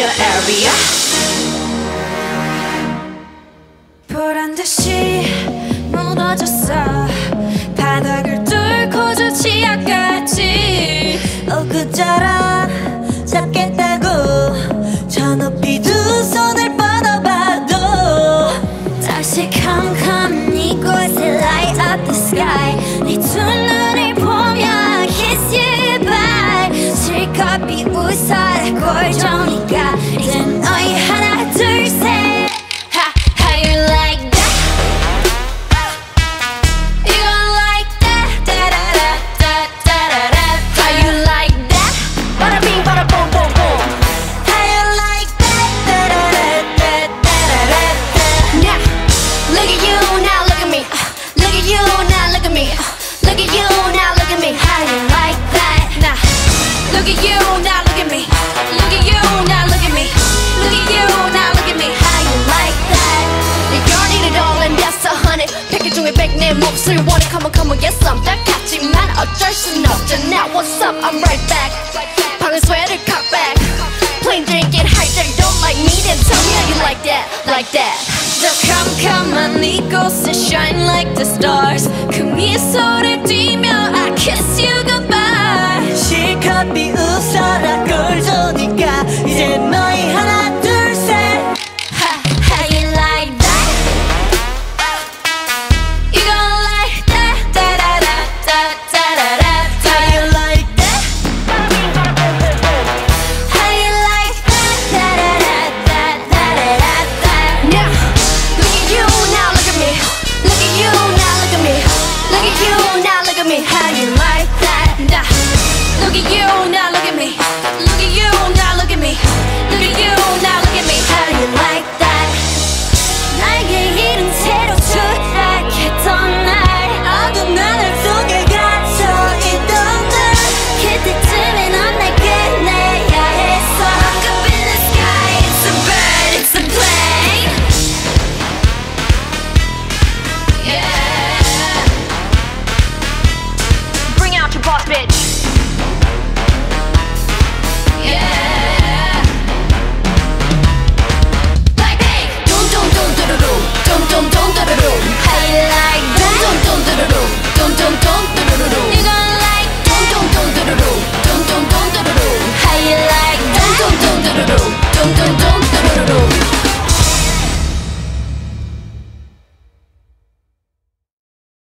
Utopia 보란 듯이 무너졌어. 바닥을 뚫고 저 지하까지. 엊그처럼 잡겠다고 저 높이 두 손을 뻗어봐도 다시 캄캄 이곳에 light up the sky. 네두 눈을 보며 kiss you bye. 실컷 비웃어라 꼴 내 몫을 원해 Come on come on get some 딱같지만 어쩔 순 없잖아 What's up I'm right back 방을 sweater cock back Plain drinking high there don't like me Then tell me how you like that Like that 저 캄캄한 이곳에 shine like the stars 그 미소를